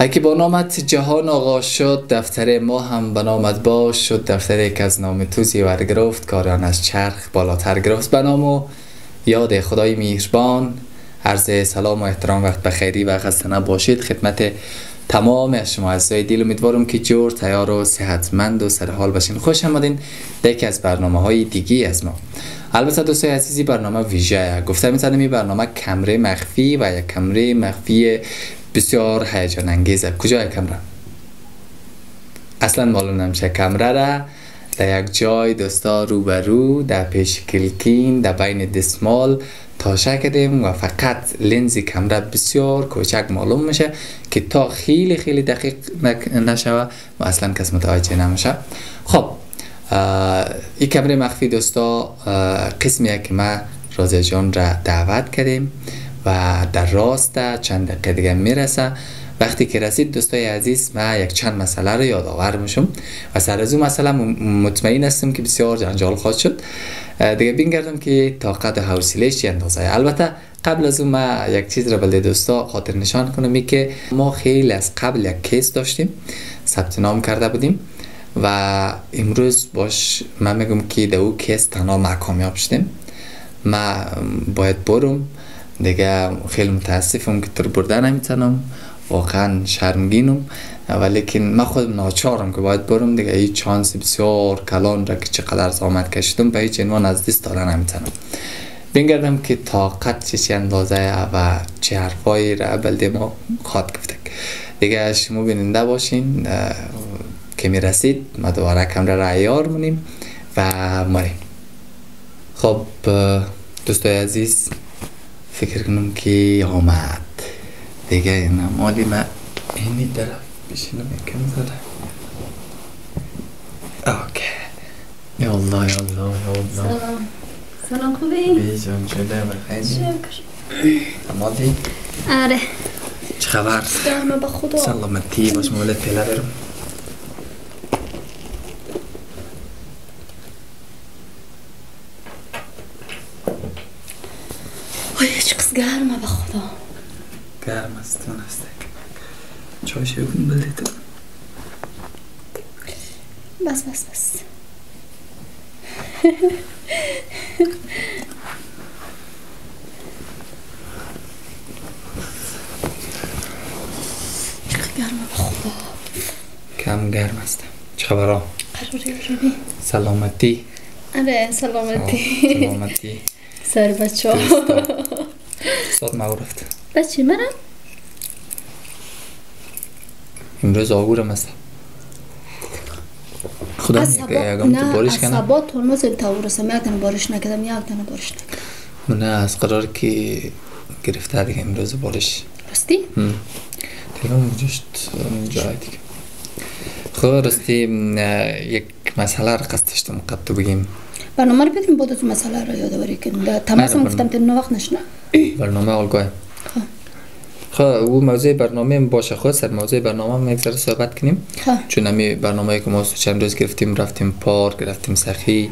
اگه با نامت جهان آغاز شد دفتر ما هم به نامت باش شد. دفتر که از نام تو زیور گرفت کاران از چرخ بالاتر گرفت به نام و یاد خدای میهربان عرض سلام و احترام وقت بخیری و خسته نباشید. خدمت تمام از شما عزیزای دل امیدوارم که جور تیار و صحتمند و سرحال باشین. خوش آمدین. به یکی از برنامه های دیگی از ما. البته دوستای عزیزی برنامه ویژه. گفتم می‌تونم این برنامه کمره مخفی و یک کمره مخفی بسیار هیجان انگیزه کجای کمره؟ اصلا معلوم نمیشه کمره را در یک جای دوستا رو به رو در پیش کلکین در بین دسمال تاشه کردیم و فقط لنز کمره بسیار کوچک معلوم میشه که تا خیلی خیلی دقیق نشوه و اصلا کس متوجه نمیشه. خب این کمره مخفی دوستا قسمیه که ما رازه جان را دعوت کردیم. و در راست چند دقیقه دیگه می‌رسه. وقتی که رسید دوستای عزیز ما یک چند مسئله رو یادآور میشم و سر از اون مسئله مطمئن هستم که بسیار جنجال خواهد شد. دیگه بینگردم که طاقت و حوصله چی اندازه. البته قبل از اون ما یک چیز رو بلده دوستا خاطر نشان کنم که ما خیلی از قبل یک کیس داشتیم ثبت نام کرده بودیم و امروز باش من میگم که در او کیس تنها ما کامیاب شدیم. ما باید برم. دیگه خیلی متاسفم که تر برده نمی‌تونم. واقعا شرمگینم. ولیکن من خودم ناچارم که باید برم دیگه. این چانس بسیار کلان را که چقدر زحمت کشیدم به هیچ عنوان از دست داده نمی‌تونم. بینگردم که طاقت چه چه اندازه و چه حرفایی را بلده ما خواد گفته دیگه شما بیننده باشین که می رسید ما دوباره کمره را ایار مونیم و مریم. خب دوستای عزیز فکر کنم که آمد. دیگه این مالی ما اینی طرف بشینم یکم زده. اوکی. یا الله یا الله یا الله سلام. سلام خوبی؟ بیجان شده بخیر شکر. مادی آره. چه خبر؟ گرمه به خدا. سلامتی باش مولد پیله برم به خدا. گرم است اون است چای شکن بلده تو. بس بس بس. چقدر گرمه به خدا. کم گرم است چه خبر ها سلامتی. آره سلامتی. سلامتی. سر بچه ها استاد ما رفت. بچه منم؟ امروز آگورم است خدا میگه یکم تو بارش کنم. عصبا ترمز تاورسم یک دنه بارش نکردم یک دنه بارش نکردم. من از قرار که گرفته دیگه امروز بارش. راستی؟ تلفن جشت جای دیگه. خب راستی یک مسئله رو قصد داشتم قد تو بگیم. برنامه رو بدیم بعد از اون مسئله رو یادآوری کنیم. تماس هم. گفتم تنو وقت نشنه برنامه آلگاه خب. او موضوع برنامه باشه خود سر موضوع برنامه هم یک ذره صحبت کنیم چون همی برنامه که ما چند روز گرفتیم رفتیم پارک رفتیم سخی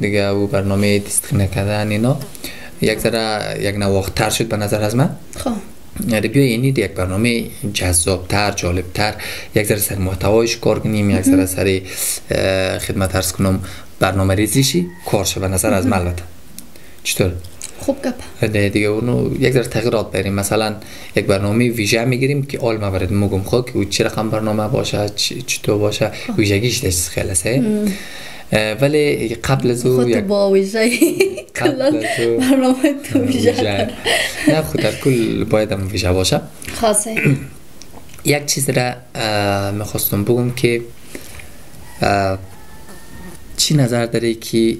دیگه او برنامه دستخی نکردن اینا یک ذره یک نواختر شد به نظر از من خب یعنی بیا یعنی یک برنامه جذابتر جالبتر یک ذره سر محتوایش کار کنیم یک ذره سر خدمت ارز کنم برنامه ریزیشی کار شه به نظر از من البته چطور خوب گپ. دیگه اونو یک ذره تغییرات بریم. مثلا یک برنامه ویژه می‌گیریم که آل مورد مگم خود که چه رقم برنامه باشه چ- چطور باشه؟ ویژگیش دست خیلی سه ولی قبل از او یک با ویژه او برنامه تو ویژه. نه خود در کل باید هم ویژه باشه. خاصه یک چیز را می‌خواستم بگم که چی نظر داری که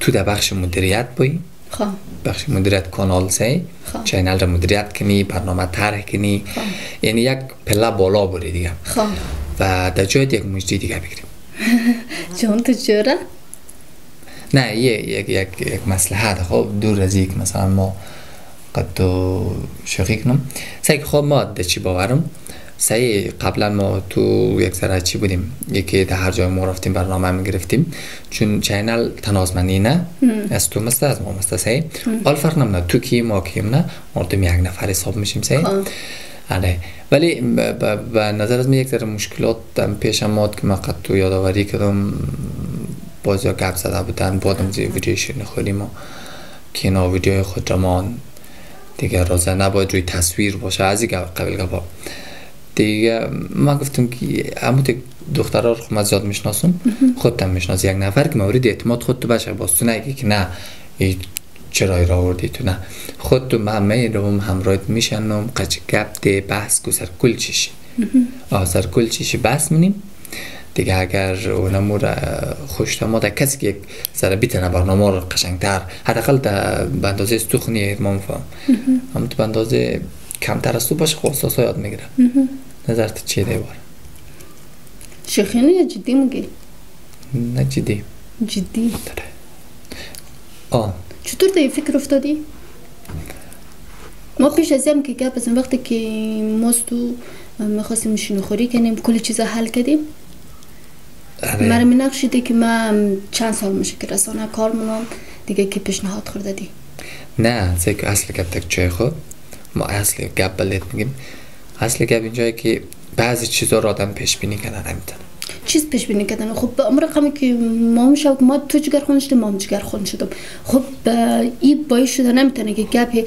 تو در بخش مدیریت بایی؟ خب. بخش مدیریت کانال سی. خب. channel را مدیریت کنی برنامه طرح کنی. خب. یعنی یک پله بالا بری دیگه. خب. و در جای یک مجدی دیگه بگیریم. جان تو چرا؟ نه یه یک یک یک مسلحت خب دور از یک مثلا ما قد کنم سعی که خب ما در چی باورم؟ سعی قبلا ما تو یک ذره چی بودیم یکی در هر جای ما رفتیم برنامه می گرفتیم. چون چینل تنازمنی نه از تو مسته از ما مسته سعی. حال فرق نمونه تو کی ما کیم نه. مردم یک نفر حساب میشیم سعی. خب. آره. ولی به نظر از من یک ذره مشکلات پیش آمد که من قد تو یادآوری کردم. بازی ها گپ زده بودن بعدم زی ویدیوش نخوریم و که اینا ویدیوی خود رمان دیگه رازه نباید روی تصویر باشه. از این قبل گفا دیگه من گفتم که همون دخترها رو خود زیاد می‌شناسم خودتم میشناس یک نفر که مورد اعتماد خود تو باشه باز تو نگی که نه چرا را آوردی تو نه. خود تو همه رو هم همراه میشنم قچ گپ ده بحث کو سر کل چیشی آه سر کل چیشی بحث منیم دیگه اگر اونمو را خوش ما در کسی که سر بیتنه برنامه رو قشنگتر حداقل در بندازه سخنی ما مفهم هم تو بندازه کمتر از تو باشه خب ها یاد می‌گیره نظر تو چیه دیوار شخینه یا جدی میگی؟ نه جدی جدی آه. چطور تا فکر افتادی؟ ما پیش از هم که گپ از وقتی که ماستو می‌خواستیم شنو خوری کنیم کلی چیزا حل کردیم. آره. مرا می نقشیده که من چند سال میشه که رسانه کار منم دیگه که پیشنهاد خورده دی نه که اصل گپ تک چای خود ما اصل گپ بلد میگیم. اصل گپ اینجایی که بعضی چیزا را آدم پیش بینی کنن نمی‌تونه چیز پیش بینی کردن. خب به امر رقمی که ما میشه ما تو جگر خون شدیم ما جگر خون شدم خب این باعث شده نمی‌تونه که گپ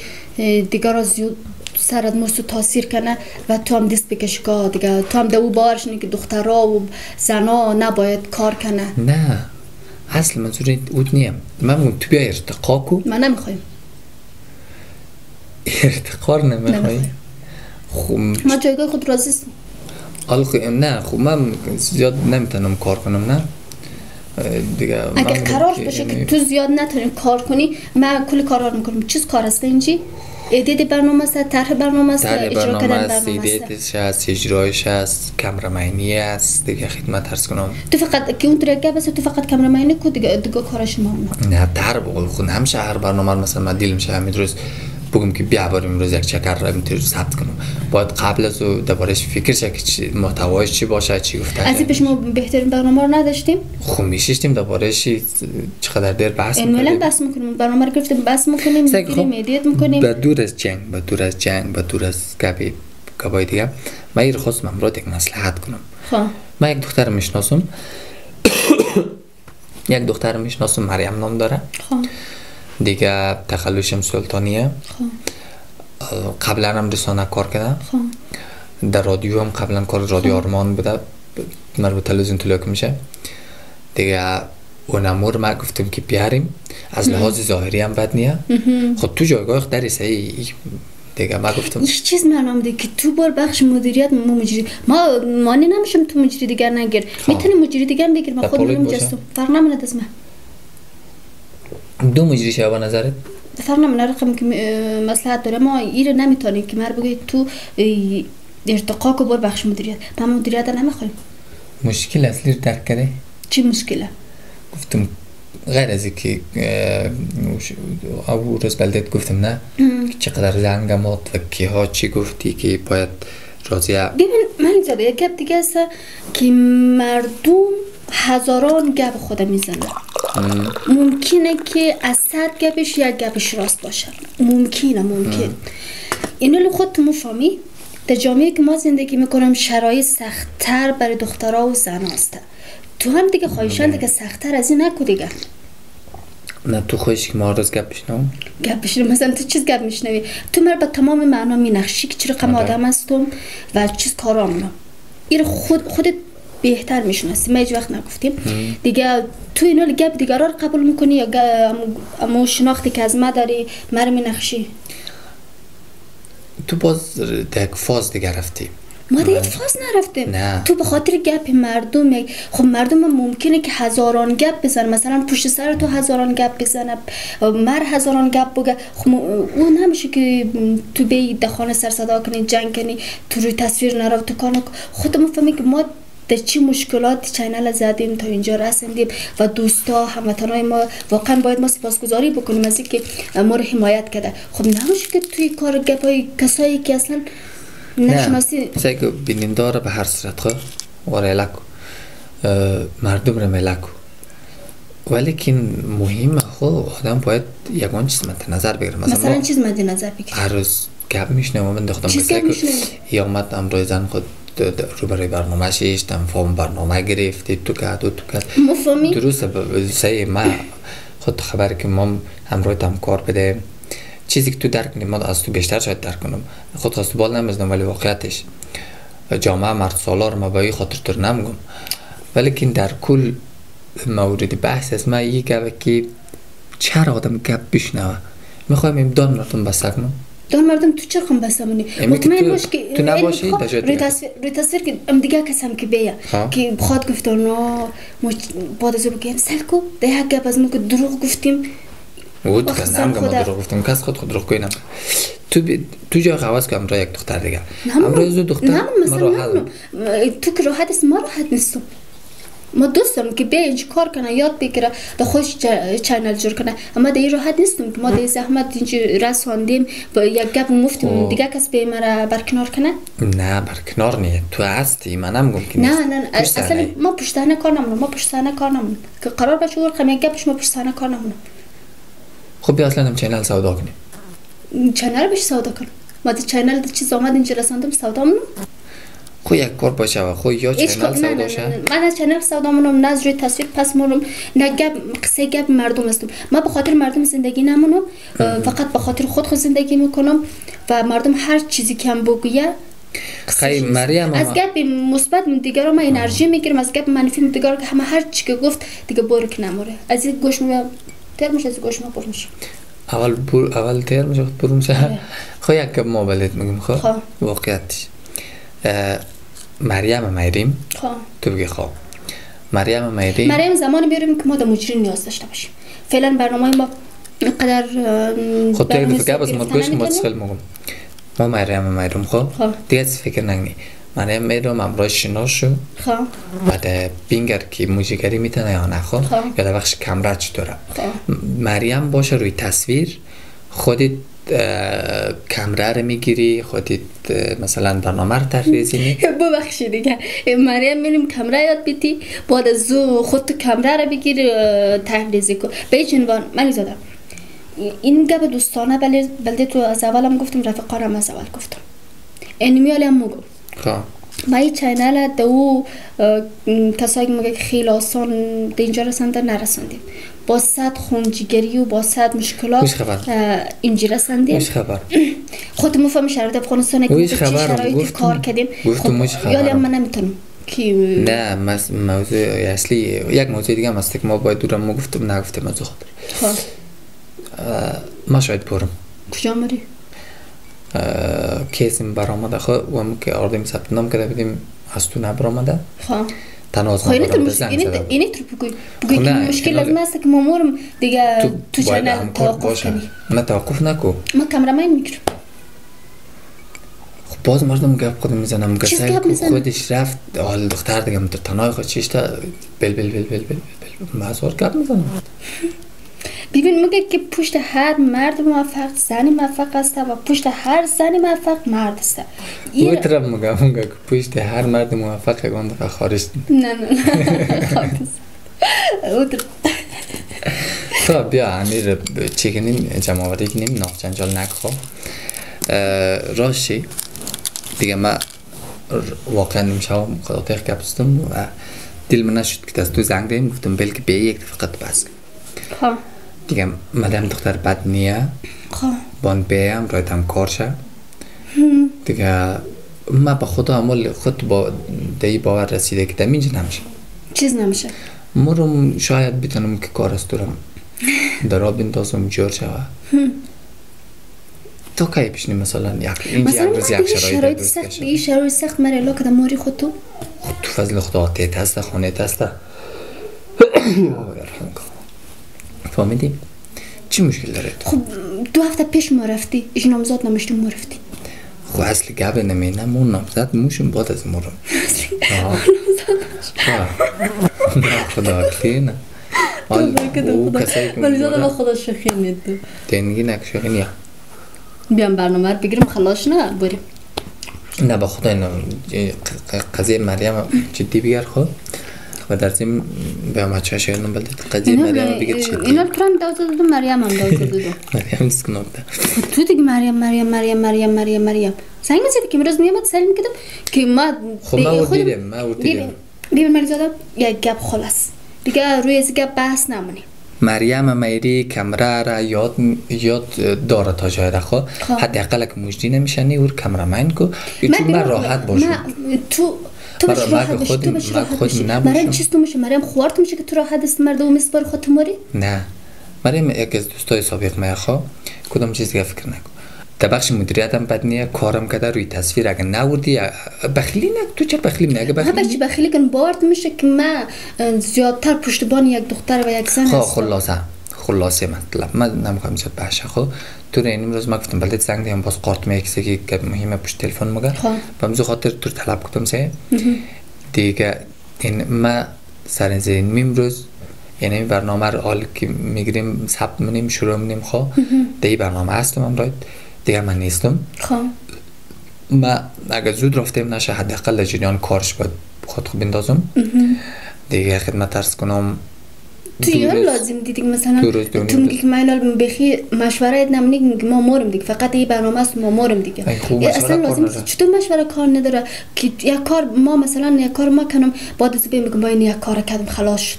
دیگر از زیاد سرت مست تاثیر کنه و تو هم دست بکش که دیگه تو هم دو بارش که دخترها و زنا نباید کار کنه. نه. اصل منظور اود نیم من تو بیا ارتقا کو. من نمی‌خوایم. ارتقار نمی‌خوایم. خب ما جایگاه خود راضی خب نه خب من زیاد نمی‌تونم کار کنم نه. دیگه اگر قرار باشه که تو زیاد نتونی کار کنی من کل کارا رو می‌کنم. چیز کار است اینجی ایدید برنامه است طرح برنامه است اجرا کردن برنامه است. هست اجرایش هست کمرمینی است دیگه خدمت ترس کنم. تو فقط که اون طریقه بس تو فقط کمرمینی کو دیگه دیگه کارش ما نه در بقول خود همشه هر برنامه مثلا من دیل میشه همین روز بگم که بیا بریم امروز یک چکر را می‌تونی ثبت کنم. باید قبل از او دربارش فکر شه که محتوایش چی باشه چی گفته. از پیش ما بهترین برنامه رو نداشتیم؟ خب میشیشتیم دربارش چقدر دیر بحث می‌کنیم. بحث می‌کنیم. برنامه رو گفتیم بحث می‌کنیم می‌گیریم ادیت می‌کنیم. به دور از جنگ به دور از جنگ به دور از گبی گبای دیگه. من این خواستم امروز یک مصلحت کنم. خب. من یک دختر می‌شناسم. یک دختر می‌شناسم مریم نام داره. خب. دیگه تخلوشم سلطانیه. خب. قبلا هم رسانه کار کردم خب. در رادیو هم قبلا کار رادیو خب. آرمان بوده. مربوط تلویزیون طلوع میشه. دیگه اونمور ما گفتم که بیاریم. از لحاظ ظاهری هم بد نیه. خود تو جایگاه در صحیح دیگه ما گفتم هیچ چیز معلوم ده که تو بار بخش مدیریت ما مجری ما مانی نمیشم تو مجری دیگر نگیر. می‌تونی مجری دیگر بگیر ما خود نمیجستم فرق نمونه از من. دو مجری شبه نظرت؟ فرق نمونه رقم که مسلحت داره. ما ایره نمی‌تونیم که مر بگید تو ارتقا کو بر بخش مدیریت. ما مدیریت نمی‌خوایم. مشکل اصلی رو درک کرده چی مشکله؟ گفتم غیر از اینکه او روز بلدت گفتم نه؟ چقدر زنگمات و کی ها چی گفتی که باید راضی ببین من زده یک گپ دیگه است که مردم هزاران گپ خود می‌زنن ممکنه که از صد گپش یک گپش راست باشه. ممکنه ممکن. اینو خود تو مفهمی در جامعه که ما زندگی می‌کنم شرایط سختتر برای دخترها و زن هست تو هم دیگه خواهشان که سختتر از این نکو دیگه. نه تو خواهش که ما روز گپ بشنوم گپ بشنوم مثلا تو چیز گپ میشنوی؟ تو مر با تمام معنا مینخشی که چرا قم آدم هستم و چیز کارام این خود خودت بهتر می‌شناسی ما هیچ وقت نگفتیم. دیگه تو اینو گپ دیگران رو قبول می‌کنی یا امو شناختی که از ما داری مر مینخشی تو باز یک فاز دیگه رفتی ما دیگه فاز نرفتیم. نه. تو به خاطر گپ مردم خب مردم ممکنه که هزاران گپ بزنه. مثلا پشت سر تو هزاران گپ بزنه. مر هزاران گپ بگه. خب اون نمیشه که تو بی دخانه سر صدا کنی جنگ کنی تو روی تصویر نرو تو کانو خود فهمی که ما در چی مشکلات چینل زدیم تا اینجا رسیدیم و دوستا هموطنای ما واقعا باید ما سپاسگزاری بکنیم از اینکه ما رو حمایت کرده. خب نمیشه که توی کار گپای کسایی که اصلا نشناسی نه که بیننده به هر صورت خب واره لکو مردم رو ملکو ولی که مهمه خب آدم باید یکان چیز مد نظر بگیره. مثلا, مثلا چیز مد نظر بگیره. هر روز گپ میشنم و من دختم؟ یا آمد امروز زن خود رو برای برنامه شیشتم فهم برنامه گرفتی تو کرد و تو کرد مفهمی درسته ب- سعی ما خود خبر که ما همراه هم کار بده. چیزی که تو درک کنی ما از تو بیشتر شاید درک کنم. خود خواست بال نمی‌زنم ولی واقعیتش. جامعه مرد سالار ما به خاطر تر نمیگم. ولی که در کل مورد بحث است. ما یک گوه که چرا آدم گپ بشنوه؟ می‌خوایم این دان مردم بسته کنم دان مردم تو چرا خم بسمونی مطمئن تو- باش که تو نباشی، این خب، روی. تصویر که ام دیگه کسم که بیا. که بخواد گفتن نه ما بعد از او بگیم. سل کو؟ ده یک گپ از ما که دروغ گفتیم. که سن نمیگم ما. دروغ گفتم کس خود خود دروغ کنم تو بی... تو جا خواست که امرا یک دختر دیگه. امرا از دختر من راحت تو که راحت است ما راحت نیستم ما دوست دارم که بیا اینجا کار کنه یاد بگیره در خودش چ- چینل جور کنه. اما در این راحت نیستم که ما در زحمت اینجا رساندیم با یک گپ مفتیم خب. دیگه کس به مرا برکنار کنه؟ نه بر کنار نیه. تو هستی؟ من نمیگم که نه. نه. نه اصلا. ما پشت صحنه کار نمونم ما پشت صحنه کار نمونم. که قرار باشه ورقم یک گپش ما پشت صحنه کار نمونم. خب بیا اصلا هم چینل سودا کنیم. چینل بهش سودا کنم. ما دی چینل دی چیز آمد اینجا رساندم سودا منم خو یک کار باشه و خو یا نه سودا نه شه نه من از چنل سودا منم نه روی تصویر. پس منم نه گپ قصه گپ مردم هستم. ما به خاطر مردم زندگی نمونم فقط به خاطر خود خود زندگی می‌کنم و مردم هر چیزی که هم بگویه خی مریم از گپ مثبت دیگران ما انرژی می‌گیرم از گپ منفی دیگران که همه هر چی که گفت دیگه برو که نموره. از این گوش می تر میشه از گوش ما پر میشه. اول بور اول تیر میشه خود برو میشه. آره. خو یک گپ ما بلد میگم خو خب. واقعیتش. مریم میریم خب. تو بگی خب. مریم میریم مریم زمانی بیاریم که ما در مجری نیاز داشته باشیم. فعلا برنامه ما قدر خود تو یک دفعه گپ از ما گوش ما سخل میگم ما مریم میریم خب؟ خب. دیگه چیز فکر نکنی. مریم میرم امروز شناس شو خب. بعد بینگر که موزیگری می‌تونه یا نه خب؟ خب. یا در بخش کمره چطوره خب. مریم باشه روی تصویر خودت کمره رو می‌گیری خودت مثلا برنامه رو تحریزی می ببخشید دیگه. مریم میریم کمره یاد بیتی. بعد از او خود کمره رو بگیر اه، تحریزی کن. به هیچ عنوان من زدم. این گپ دوستانه بله بلده تو از اولم گفتم رفیقانم از اول گفتم. اینمی هم مگم ما این چینل دو کسایی میگه که خیلی آسان به اینجا رسنده نرسندیم. با صد خونجیگری و با صد مشکلات اینجا رسندیم. خبر. خود مفهم شرایط افغانستان که چه شرایطی. کار کردیم. یالی خبرم. من نمی‌تونم. که نه موضوع اصلی یک موضوع دیگه هم هست که ما باید دورم ما گفتم نگفتم او خاطر. خب. ما شاید برم کجا مری کیسیم برآمده. خب و که آردیم ثبت نام کرده بودیم از تو نبرآمده خب. تنها از خب ما خب که نه، مشکل اینا- از است که مامورم دیگه تو چنل توقف نکو ما کامرامین می‌گیرم خب باز مردم گپ خود می‌زنم چیز گسل گپ کو می‌زنه؟ خودش رفت حال دختر دیگه تو تنهای خود چیش تا بل بل بل بل بل بل مزار گپ می‌زنم ببین میگه که پشت هر مرد موفق زنی موفق است و پشت هر زنی موفق مرد است این طرف میگم اونگه که پشت هر مرد موفق یگان دفعه خارج نه نه نه. تا بیا امیر چی کنیم جمعوری کنیم ناف جنجال نکخوا راشی. دیگه ما واقعا نمیشه خدا تیخ کپستم و دل من نشد که از تو زنگ دهیم گفتم بلکه به یک فقط بس. خب. دیگه مدام دختر بد نیه. خب. بان بیم رایت هم کار شه. دیگه ما به خدا عمل خود با دی باور رسیده که دم اینجا نمیشه. چیز نمیشه. مرم شاید بتونم که کار است دارم. در آب بندازم جور شوه. تو کی پیشنی مثلا یک اینجا یک روز یک شرایط سخت این شرایط سخت مرا الا که موری خود تو خود تو فضل خدا تیت هسته خونه هسته فهمیدی؟ چی مشکل داره؟ تو؟ خب دو هفته پیش ما رفتی ایش نامزاد نمشتیم ما رفتی. خب اصلی گبه نمینه مون نامزد موشم بعد از مرم. نه خدا که نه. ولی می‌برن، خدا شخی میدو دنگی نکشه نیا. بیام برنامه رو بگیرم خلاص نه بریم. نه با خدا اینا قضیه مریم جدی بگیر خود و در ضمن به بچه شیرنم بلده قضیه مریم بگید چی اینا کرام دوزه دادم مریم هم دوزه دادم مریم سکناب ده تو دیگه مریم مریم مریم مریم مریم مریم سنگ مسیدی که میروز میامد سلیم کدم که ما خب ما او دیدم ما او دیدم یک گپ خلاص دیگه روی از گپ بحث نمونی مریم میری کمره را یاد یاد داره تا جای خو حداقل که مجدی نمیشنی اور کمره من کو من راحت باشم تو تو مرا- باشی خود- نباشم. مریم چیست تو میشه؟ مریم خوارت میشه که تو راحت است مرد و مسپار خود تماری نه. مریم یک از دوستای سابق ما خو کدام چیز دیگه فکر نکن. در بخش مدیریت هم بد نیه. کارم کرده روی تصویر اگه نوردی بخیلی نه. تو چرا بخیلی نه؟ اگه نه بخیلی بچه بخیلی کن بارد میشه که من زیادتر پشتبان یک دختر و یک زن هستم. خلاصه. خلاصه مطلب من نمی‌خوام زیاد بحث خو تو این امروز ما گفتم بلده زنگ دیم باز قارت میکسه که که مهمه پشت تلفن مگه خب. بمزو خاطر تو طلب کردم سه دیگه این ما سر زین میمروز یعنی این برنامه رو حال که می‌گیریم ثبت منیم شروع منیم خو دی برنامه هستم هم راید. دیگه من نیستم. خب. ما اگر زود رفتیم نشه حداقل در جریان کارش باید خود خوب بندازم دیگه خدمت ارز کنم تو اینا روز- لازم دیدی مثلا تو میگی که من الان بخی مشوره ایت نمونی میگی ما مورم دیگه. فقط این برنامه است ما مورم دیگه. اصلا لازم. چطور مشوره کار نداره؟ که یک کار ما مثلا یک کار ما کنم بعد از بیم میگم با این یک کار کردم خلاص شد.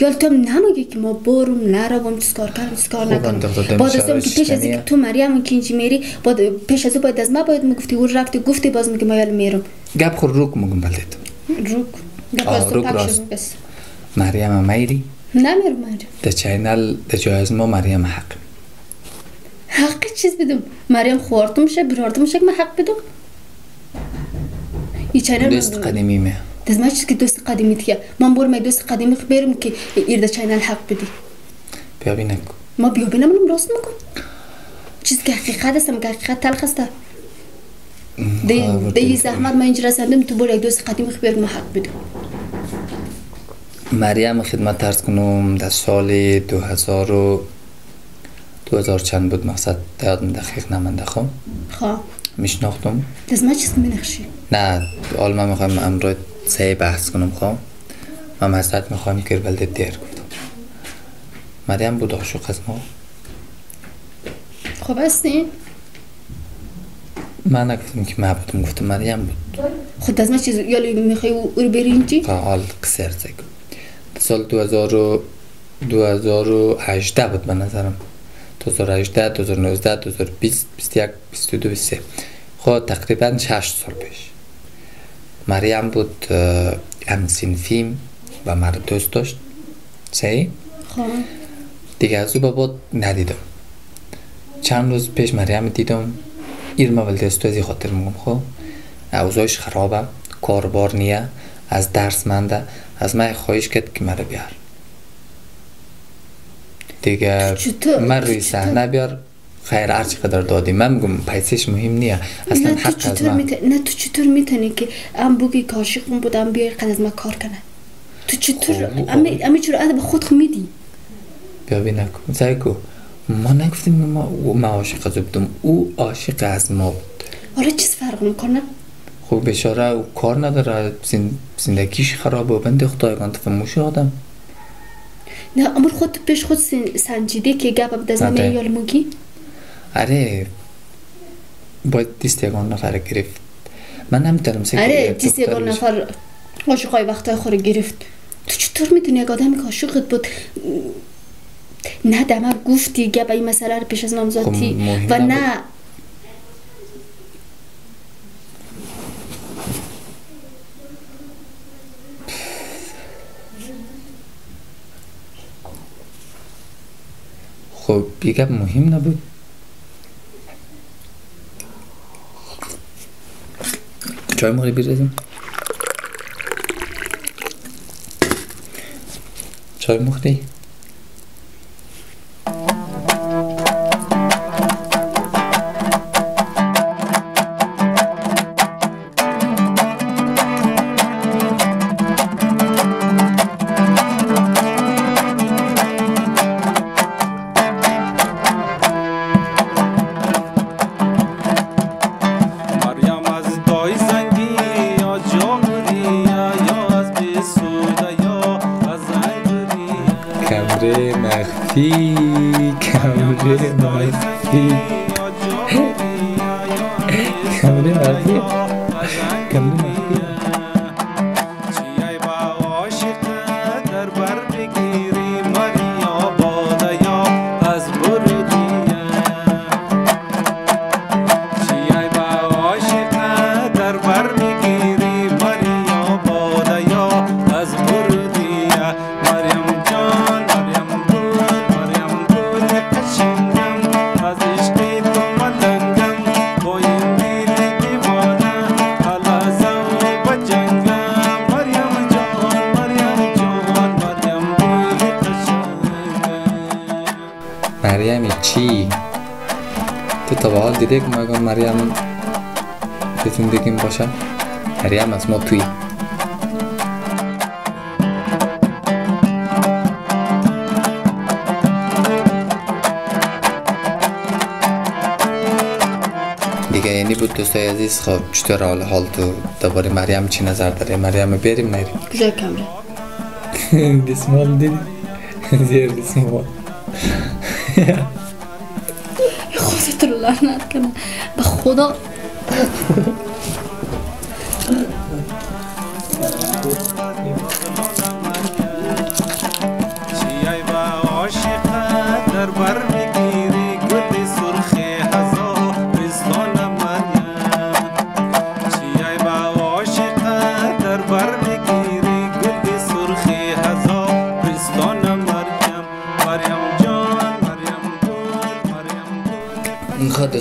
یا تو هم نمیگی که ما برم نروم چیز کار کردم چیز کار خوب، نکنم. بعد از که پیش از. اینکه تو مریم که اینجی میری بعد پیش از باید از ما باید می‌گفتی او رفتی گفتی باز میگه ما یال میرم. گپ خور روک مگم بلدید روک آه، گفت روک پاک. شد بس. مریم میری نمیرم مریم. در چینل در جای از ما مریم حق. حق چیز بدم. مریم خوارتم شه براردم شه که من حق بدم. این چینل دوست قدیمی می دست ما چیز که دوست قدیمی دیگه. من برم ای دوست قدیمی برم که ایر در چینل حق بدی. بیا بینک ما بیا بینم راست میکن چیز که حقیقت هستم که حقیقت تلخ است. دی دی زحمت ما اینجا رساندم تو یک دوست قدیمی برم حق بدم. مریم خدمت ارز کنم در سال دو هزار و دو هزار چند بود؟ مقصد یادم دقیق نمانده خب؟ خواه میشناختم؟ دست ما چیز می نخشی نه حال من می‌خوایم امروز سه بحث کنم خب؟ من مزدت می‌خوایم که بلده دیر گفتم مریم بود عاشق از ما؟ خب هستی؟ من نگفتم که من بودم گفتم مریم بود. خود دست ما چیز یا می‌خوای او رو بری اینجی تا حال قصر زگم سال 2000 و 2018 بود به نظرم. 2018 2019 2020 21 22 23 خب تقریبا 6 سال پیش. مریم بود هم فیلم و مرا دوست داشت. صحیح؟ خواه دیگه از او بعد ندیدم. چند روز پیش مریم دیدم. ایرما ولده استوزی خاطر میگم خب. اوضاعش خرابه. کاربار نیه. از درس منده. از من خواهش کرد که مرا بیار. دیگه؟ من روی؟ صحنه بیار. خیر هر چقدر دادی. من میگم پیسش مهم نیه. اصلا حق از من. نه تو چطور می‌تونی که هم بگی که عاشقم بودم بیای قد از ما کار کنه؟ تو چطور خب، امی امی چرا به خود میدی؟ بیا بی نکن سعی کو. ما نگفتیم ما ما عاشق از او بودم. او عاشق از ما بود. حالا چیز فرق می‌کنه؟ خب بیچاره او کار نداره زن- زندگیش خرابه و بنده خدایگان تفهموش آدم. نه امر خود پیش خود سن- سنجیده که گپ دست آره. نمی یال مگی اره باید دیست یگان نفر گرفت. من نمی‌تونم سکر آره دیست یگان نفر عاشقای وقتای خور گرفت. تو چطور می‌تونی یک آدمی که عاشقت بود؟ نه دمر گفتی گپ این مسئله رو پیش از نامزادی خب، و. نه خب بیگه مهم نبود. چای مخوری بیرزیم چای مخوری مخفی کمر مخفی مریم چی تو تا به حال دیده که ما اگه مریم به زندگیم باشه؟ مریم از ما توی. دیگه یعنی بود دوستای عزیز خب چطور حال حال تو؟ درباره مریم چی نظر داره؟ مریم بریم نریم. کجا کمره. دسمال دیدی؟ زیر دسمال خودت رو لعنت کنم به خدا چیای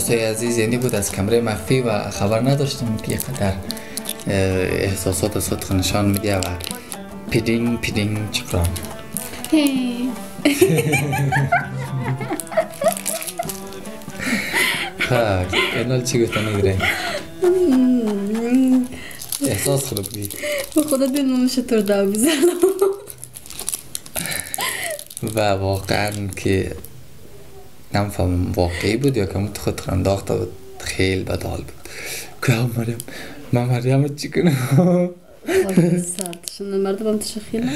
دوستای عزیز یعنی بود از کمره مخفی و خبر نداشتیم که قدر احساسات صدق نشان میده و پیدینگ پیدینگ چکران. ها کنال چی گفتن نگره احساس خود بگی. به خدا دلم چطور دو بزنم و واقعا که نمی‌فهمم واقعی بود یا که مت خود انداخته بود خیلی بدحال بود. که هم مریم من مریم چی کنم؟ شنه مردم تشخیل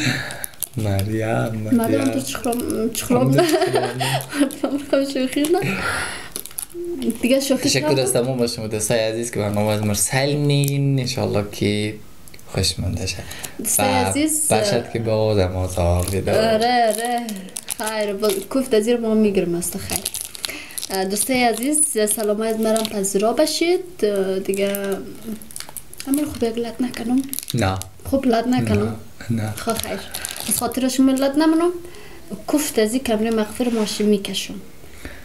مریم تو مریم چخرام چخرام نه مردم نه دیگه شوخی تشکر. از تمام شما دوستای عزیز که برنامه از مرسل نین. انشالله که خوش مونده شه دوستای عزیز، باشد که به آدم آزار بیده آره آره. خیر کوفت از زیر ما می‌گیرم است خیر. اه، دوستای عزیز سلام از مرم پذیرا باشید. اه، دیگه امیر خوب یک لط نکنم. نه. خوب لط نکنم. نه خب خیر. از خاطر شما لط نمونم. کوفت از این کمره مغفر ماشین می‌کشم.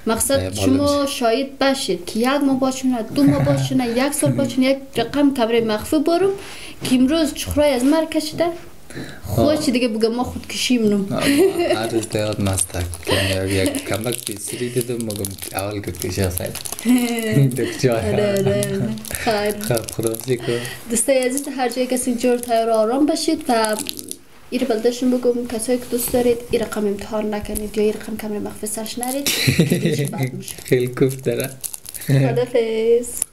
مقصد شما شاید باشید که یک ماه باشونه دو ماه باشونه یک سال باشونه یک رقم کمره مخفی برم که امروز چخرای از مر کشیده. خوش دیگه بگم ما خود کشیم نم هر روز دیاد مستک که یک کمک پیسری دیدم مگم اول که پیشه سایل دک جای آره آره خیر. خب خدافزی کن دوستای عزیز هر جای کسی جور تایر آرام باشید و این بلدشون بگم کسایی که دوست دارید این رقم امتحان نکنید یا این رقم کمره مخفی سرش نرید خیلی کفت داره. خدافز